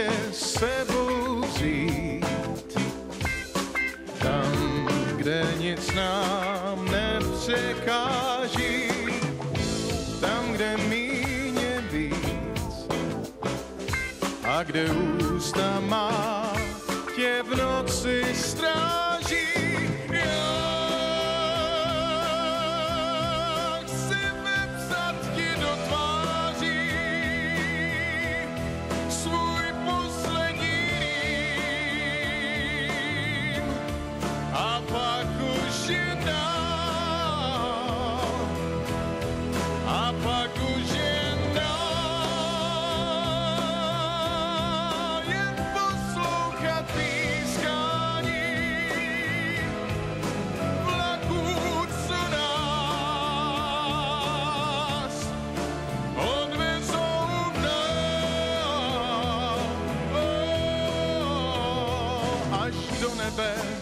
tě sebou vzít. Tam, kde nic nám nepřekáží, tam, kde míně víc a kde ústa má bed.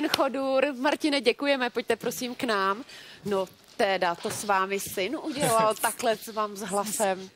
Martin Chodur. Martine, děkujeme, pojďte prosím k nám. No teda, to s vámi syn udělal takhle s vám s hlasem.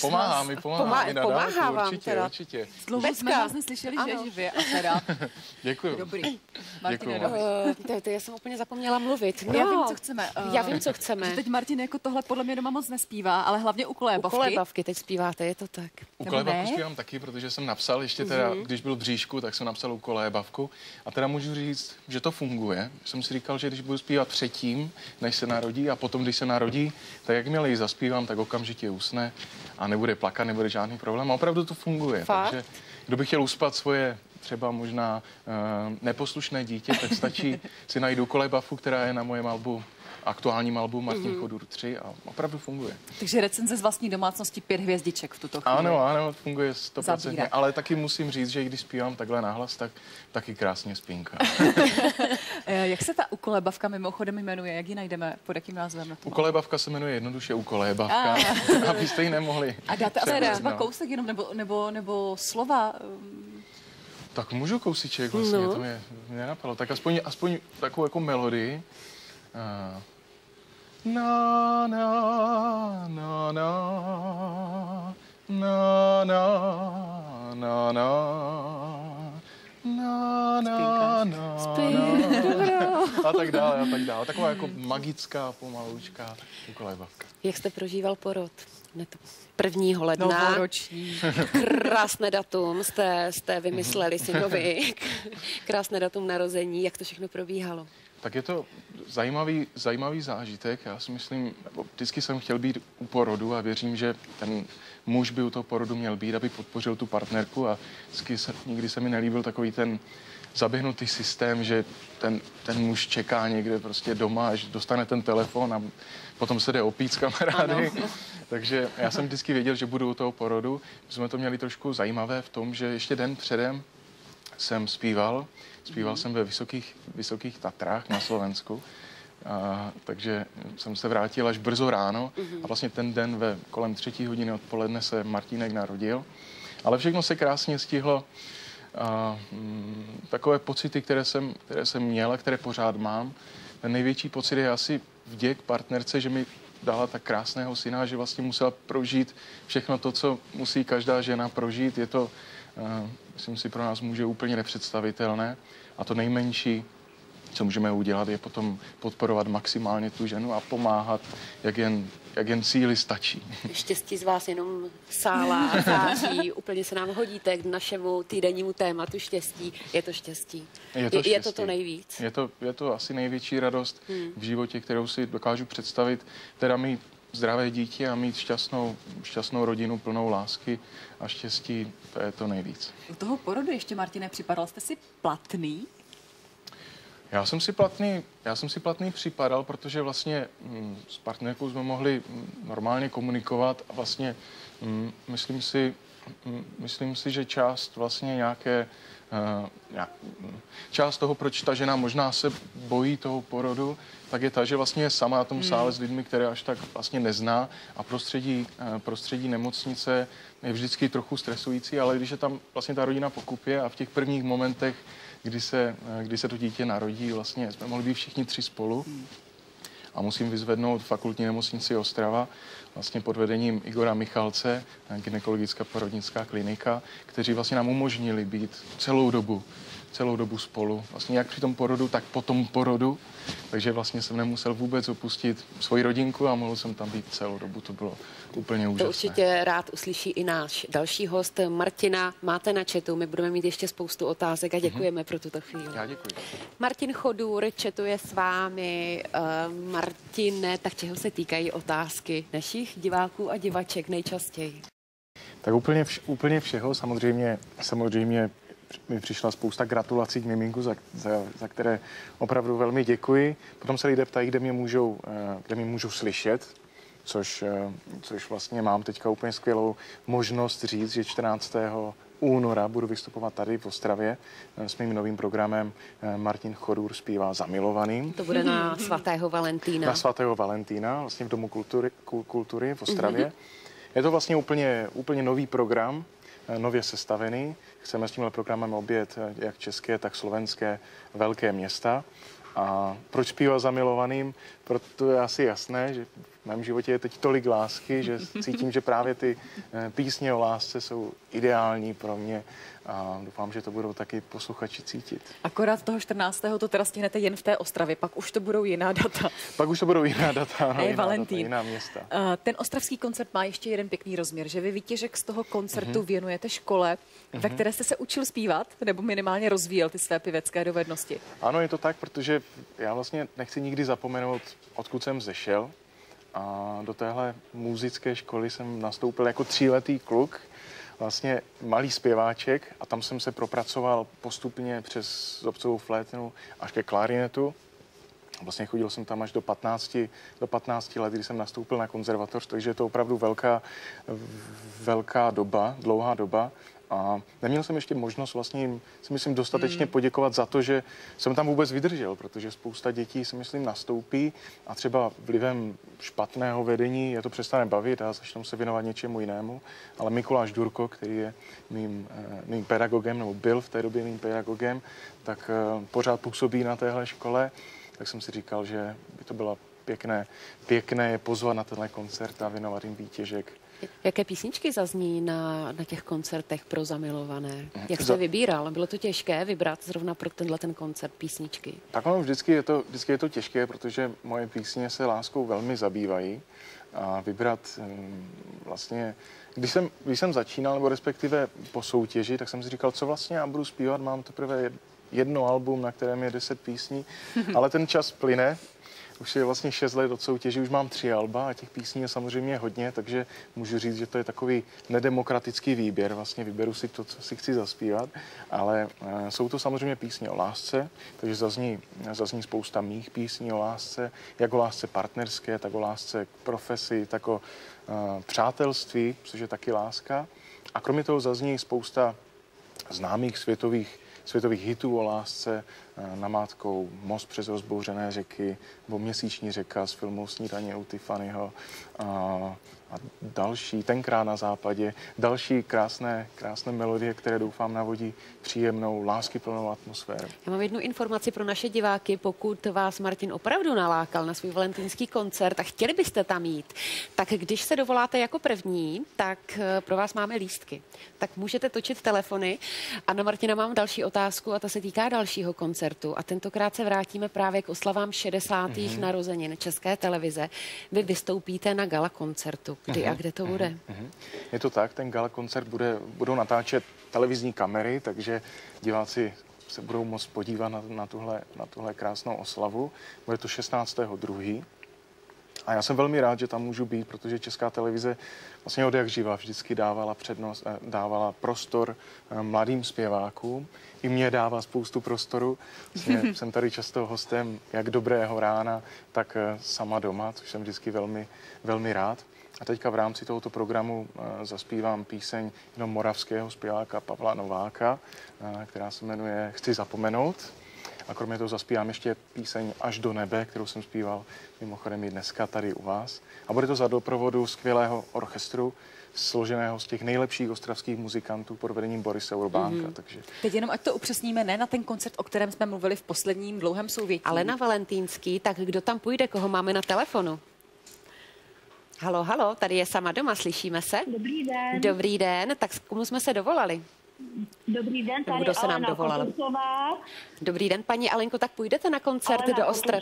Pomáhá mi, pomáhá Pomá- mi na pomáhá dálku, vám určitě, teda. určitě. Dlouho jsme vás neslyšeli, že Ano. živě a teda. Děkuju. Dobrý. Martine, Děkuju. dobrý. Uh, to, já jsem úplně zapomněla mluvit. No, Já vím, co chceme. Já Eh, vím, co chceme. Že teď Martin jako tohle podle mě doma moc nespívá, ale hlavně u U kolébavky. kolébavky teď zpíváte, je to tak. U kolébavku zpívám taky, protože jsem napsal ještě teda, Mhm. když byl v bříšku, tak jsem napsal u kolébavku. A teda můžu říct, že to funguje. Jsem si říkal, že když budu zpívat předtím, než se narodí, a potom, když se narodí, tak jakmile ji zaspívám, tak okamžitě usne a nebude plakat, nebude žádný problém. A opravdu to funguje. Fakt? Takže kdo by chtěl uspat svoje třeba možná uh, neposlušné dítě, tak stačí si najít u kolébavku, která je na mojem albu aktuálním albu Martin Mhm. Chodur 3 a opravdu funguje. Takže recenze z vlastní domácnosti pět hvězdiček v tuto chvíli. Ano, ano, funguje 100%. Zabírá. Ale taky musím říct, že i když zpívám takhle nahlas, tak taky krásně spínka. Eh, jak se ta ukolebavka mimochodem jmenuje? Jak ji najdeme? Pod jakým názvem? Ukolebavka se jmenuje jednoduše ukolebavka, ah. abyste ji nemohli. A dáte asi třeba no. kousek jenom, nebo, nebo, nebo slova? Um, tak můžu kousiček vlastně, no. to mě, mě napadlo. Tak aspoň, aspoň takovou jako melodii. Uh. Na, na, na, na, na, na, na, na na, na, na, a tak dále, a tak dále. Taková jako magická, pomaloučká ukolébavka. Jak jste prožíval porod? Hned 1. ledna. Novoroční. Krásné datum jste, jste vymysleli synovi. Krásné datum narození. Jak to všechno probíhalo? Tak je to zajímavý, zajímavý zážitek. Já si myslím, vždycky jsem chtěl být u porodu a věřím, že ten muž by u toho porodu měl být, aby podpořil tu partnerku a vždycky se, nikdy se mi nelíbil takový ten zaběhnutý systém, že ten, ten muž čeká někde prostě doma, až dostane ten telefon a potom se jde opít s kamarády. Ano. Takže já jsem vždycky věděl, že budu u toho porodu. My jsme to měli trošku zajímavé v tom, že ještě den předem jsem zpíval. Zpíval mm. jsem ve Vysokých, Vysokých Tatrách na Slovensku. A, takže jsem se vrátil až brzo ráno mm-hmm. a vlastně ten den ve kolem třetí hodiny odpoledne se Martínek narodil. Ale všechno se krásně stihlo. A, mm, takové pocity, které jsem, které jsem měl a které pořád mám. Ten největší pocit je asi vděk partnerce, že mi dala tak krásného syna, že vlastně musela prožít všechno to, co musí každá žena prožít. Je to, uh, myslím si, pro nás může úplně nepředstavitelné. A to nejmenší, co můžeme udělat, je potom podporovat maximálně tu ženu a pomáhat, jak jen, jak jen síly stačí. Štěstí z vás jenom sála a září. Úplně se nám hodíte k našemu týdennímu tématu štěstí. Je to štěstí. Je to, je, štěstí. je to to nejvíc. Je to, je to asi největší radost hmm. v životě, kterou si dokážu představit. Teda mít zdravé dítě a mít šťastnou, šťastnou rodinu plnou lásky a štěstí, to je to nejvíc. U toho porodu ještě, Martine, připadal jste si platný? Já jsem si platný, já jsem si platný připadal, protože vlastně hm, s partnerkou jsme mohli hm, normálně komunikovat a vlastně hm, myslím si, myslím si, že část vlastně nějaké nějak, část toho, proč ta žena možná se bojí toho porodu, tak je ta, že vlastně je sama na tom hmm. sále s lidmi, které až tak vlastně nezná a prostředí, uh, prostředí nemocnice je vždycky trochu stresující, ale když je tam vlastně ta rodina pokupě a v těch prvních momentech kdy se, kdy se to dítě narodí, vlastně jsme mohli být všichni tři spolu. A musím vyzvednout fakultní nemocnici Ostrava, vlastně pod vedením Igora Michalce, gynekologická porodnická klinika, kteří vlastně nám umožnili být celou dobu celou dobu spolu. Vlastně jak při tom porodu, tak po tom porodu. Takže vlastně jsem nemusel vůbec opustit svoji rodinku a mohl jsem tam být celou dobu. To bylo úplně úžasné. To určitě rád uslyší i náš další host Martina. Máte na četu, my budeme mít ještě spoustu otázek a děkujeme mm-hmm. pro tuto chvíli. Já děkuji. Martin Chodůr četuje s vámi. Uh, Martine, tak čeho se týkají otázky našich diváků a divaček nejčastěji? Tak úplně, vš- úplně všeho, samozřejmě, samozřejmě mi přišla spousta gratulací k miminku, za, za, za které opravdu velmi děkuji. Potom se lidé ptají, kde mě můžou, eh, kde mě můžou slyšet, což, eh, což vlastně mám teďka úplně skvělou možnost říct, že 14 února budu vystupovat tady v Ostravě eh, s mým novým programem Martin Chodůr zpívá Zamilovaným. To bude na svatého Valentína. Na svatého Valentína, vlastně v Domu kultury, kultury v Ostravě. Mm-hmm. Je to vlastně úplně, úplně nový program, nově sestavený. Chceme s tímhle programem obět jak české, tak slovenské velké města. A proč zpívat zamilovaným? Proto je asi jasné, že v mém životě je teď tolik lásky, že cítím, že právě ty eh, písně o lásce jsou ideální pro mě a doufám, že to budou taky posluchači cítit. Akorát toho 14. to teda stihnete jen v té Ostravě, pak už to budou jiná data. Pak už to budou jiná data, a je jiná, Valentín. Data, jiná města. Uh, ten ostravský koncert má ještě jeden pěkný rozměr, že vy výtěžek z toho koncertu uh-huh. věnujete škole, uh-huh. ve které jste se učil zpívat, nebo minimálně rozvíjel ty své pěvecké dovednosti. Ano, je to tak, protože já vlastně nechci nikdy zapomenout, odkud jsem zešel. A do téhle muzické školy jsem nastoupil jako tříletý kluk, vlastně malý zpěváček a tam jsem se propracoval postupně přes obcovou flétnu až ke klarinetu. Vlastně chodil jsem tam až do 15, do 15 let, kdy jsem nastoupil na konzervatoř, takže je to opravdu velká, velká doba, dlouhá doba. A neměl jsem ještě možnost vlastně jim, si myslím, dostatečně hmm. poděkovat za to, že jsem tam vůbec vydržel, protože spousta dětí si myslím nastoupí a třeba vlivem špatného vedení je to přestane bavit a začnou se věnovat něčemu jinému. Ale Mikuláš Durko, který je mým, eh, mým pedagogem, nebo byl v té době mým pedagogem, tak eh, pořád působí na téhle škole, tak jsem si říkal, že by to bylo pěkné, pěkné je pozvat na tenhle koncert a věnovat jim výtěžek Jaké písničky zazní na, na těch koncertech pro zamilované? Jak Za- jste vybíral? Bylo to těžké vybrat zrovna pro tenhle ten koncert písničky? Tak ono vždycky je, to, vždycky je to těžké, protože moje písně se láskou velmi zabývají a vybrat hm, vlastně, když jsem, když jsem začínal, nebo respektive po soutěži, tak jsem si říkal, co vlastně já budu zpívat, mám teprve jedno album, na kterém je deset písní, ale ten čas plyne, už je vlastně 6 let od soutěži, už mám tři alba a těch písní je samozřejmě hodně, takže můžu říct, že to je takový nedemokratický výběr. Vlastně vyberu si to, co si chci zaspívat, ale e, jsou to samozřejmě písně o lásce, takže zazní, zazní spousta mých písní o lásce, jak o lásce partnerské, tak o lásce k profesi, tak o e, přátelství, což je taky láska. A kromě toho zazní spousta známých světových, světových hitů o lásce, namátkou Most přes rozbouřené řeky, nebo Měsíční řeka z filmu Snídaně u Tiffanyho a, a další, Tenkrát na západě, další krásné, krásné melodie, které doufám navodí příjemnou, láskyplnou atmosféru. Já mám jednu informaci pro naše diváky. Pokud vás Martin opravdu nalákal na svůj valentýnský koncert a chtěli byste tam jít, tak když se dovoláte jako první, tak eh, pro vás máme lístky. Tak můžete točit telefony. A na Martina mám další otázku a ta se týká dalšího koncertu. A tentokrát se vrátíme právě k oslavám 60. Mm-hmm. narozenin České televize. Vy vystoupíte na gala koncertu. Kdy mm-hmm. a kde to bude? Mhm. Je to tak, ten gala koncert bude, budou natáčet televizní kamery, takže diváci se budou moct podívat na, na, tuhle, na tuhle krásnou oslavu. Bude to 16.2. A já jsem velmi rád, že tam můžu být, protože Česká televize vlastně od jak živa vždycky dávala přednost, eh, dávala prostor eh, mladým zpěvákům. I mě dává spoustu prostoru. Vlastně jsem tady často hostem jak dobrého rána, tak eh, sama doma, což jsem vždycky velmi, velmi rád. A teďka v rámci tohoto programu zaspívám píseň jenom moravského zpěváka Pavla Nováka, která se jmenuje Chci zapomenout. A kromě toho zaspívám ještě píseň Až do nebe, kterou jsem zpíval mimochodem i dneska tady u vás. A bude to za doprovodu skvělého orchestru, složeného z těch nejlepších ostravských muzikantů pod vedením Borise Urbánka. Mm-hmm. Takže Teď jenom, ať to upřesníme, ne na ten koncert, o kterém jsme mluvili v posledním dlouhém souvětí. Ale na Valentýnský, tak kdo tam půjde, koho máme na telefonu? Halo, halo, tady je sama doma, slyšíme se? Dobrý den. Dobrý den, tak k komu jsme se dovolali? Dobrý den, tady Kdo se nám Alena dovolal? Dobrý den, paní Alenko, tak půjdete na koncert Alena do Ostra...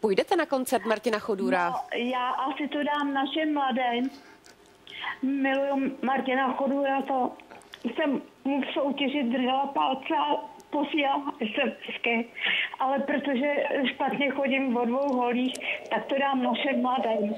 Půjdete na koncert Martina Chodůra? No, já asi to dám našem mladým. Miluju Martina Chodura, to jsem mu v soutěži držela palce a posílala SMSky. Ale protože špatně chodím o dvou holích, tak to dám našem mladým.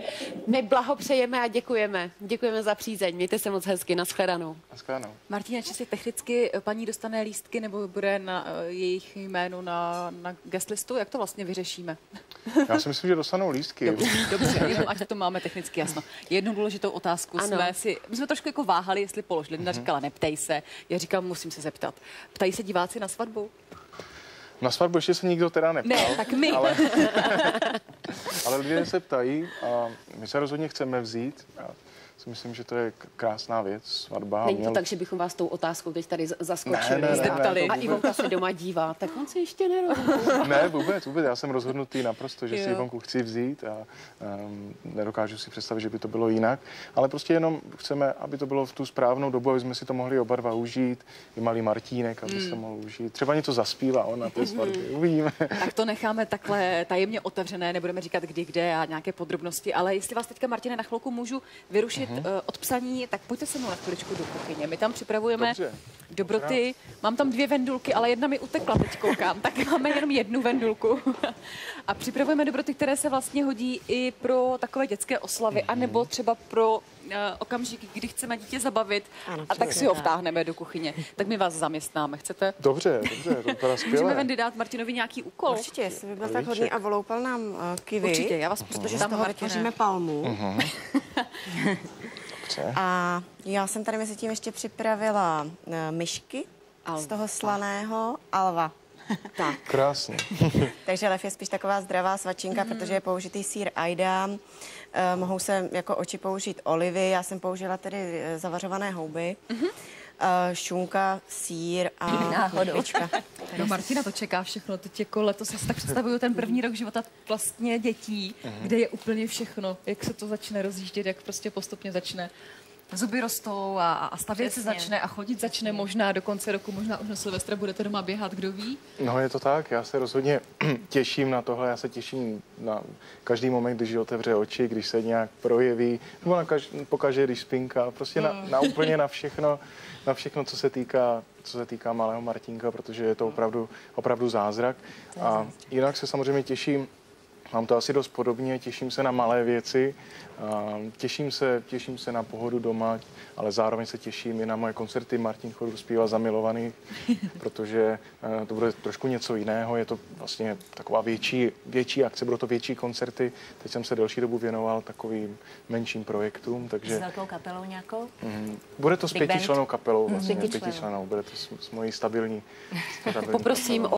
My blahopřejeme a děkujeme. Děkujeme za přízeň. Mějte se moc hezky. Naschledanou. naschledanou. Martina, či si technicky eh, paní dostane lístky nebo bude na eh, jejich jméno na, na guest listu? Jak to vlastně vyřešíme? Já si myslím, že dostanou lístky. Dobře, jenom ať to máme technicky jasno. Jednu důležitou otázku Ano. jsme si, my jsme trošku jako váhali, jestli položili. Linda říkala, neptej se. Já říkám, musím se zeptat. Ptají se diváci na svatbu? Na svatbu ještě se nikdo teda neptal. Ne, tak my. Ale, ale lidé se ptají a my se rozhodně chceme vzít. Si myslím, že to je krásná věc, svatba. Není to měl- tak, že bychom vás tou otázkou teď tady zaskočili. Ne, ne, ne, a- ne, to a. Ivonka se doma dívá, tak on se ještě nerozhodl. Ne, vůbec, vůbec. Já jsem rozhodnutý naprosto, že si Jo. Ivonku chci vzít a um, nedokážu si představit, že by to bylo jinak. Ale prostě jenom chceme, aby to bylo v tu správnou dobu, aby jsme si to mohli oba dva užít. I malý Martínek, aby Hmm. se to mohl užít. Třeba něco zaspívá on na té svatbě. Uvidíme. Tak to necháme takhle tajemně otevřené, nebudeme říkat kdy, kde a nějaké podrobnosti, ale jestli vás teďka, Martine, na chvilku můžu vyrušit uh-huh. od psaní, tak pojďte se mnou na chviličku do kuchyně. My tam připravujeme Dobře. dobroty. Mám tam dvě vendulky, ale jedna mi utekla, teď koukám, tak máme jenom jednu vendulku. a připravujeme dobroty, které se vlastně hodí i pro takové dětské oslavy, anebo třeba pro okamžik, kdy chceme dítě zabavit Ano, a tak si ho vtáhneme do kuchyně. Tak my vás zaměstnáme. Chcete? Dobře, dobře, to vypadá Můžeme. Vendy dát Martinovi nějaký úkol? Určitě, jestli by byl tak hodný a voloupal nám uh, kivy. Určitě, já vás Protože z tam vytvoříme palmu. Dobře. A já jsem tady mezi tím ještě připravila uh, myšky Alva. z toho slaného alva. tak. Krásně. Takže lev je spíš taková zdravá svačinka, mm-hmm. protože je použitý sír ajda. Uh, mohou se jako oči použít olivy. Já jsem použila tedy eh, zavařované houby. Mm-hmm. Uh, šunka, sír a Náhodou. No Martina to čeká všechno, teď jako letos se tak představuju ten první rok života vlastně dětí, kde je úplně všechno, jak se to začne rozjíždět, jak prostě postupně začne zuby rostou a, a stavět se začne a chodit začne možná do konce roku, možná už na Silvestra budete doma běhat, kdo ví. No je to tak, já se rozhodně těším na tohle, já se těším na každý moment, když otevře oči, když se nějak projeví, nebo na kaž, pokaždé, když spinka, prostě na, na úplně na všechno, na všechno, co se týká, co se týká malého Martinka, protože je to opravdu, opravdu zázrak. A jinak se samozřejmě těším, Mám to asi dost podobně, těším se na malé věci, a těším se, těším se na pohodu doma, ale zároveň se těším i na moje koncerty Martin Chodur zpívá Zamilovaný, protože eh, to bude trošku něco jiného, je to vlastně taková větší, větší akce, budou to větší koncerty. Teď jsem se delší dobu věnoval takovým menším projektům, S takže velkou kapelou nějakou? mm, bude to s pětičlenou kapelou, vlastně pětičlennou. pětičlenou, bude to s, s mojí stabilní, stabilní Poprosím o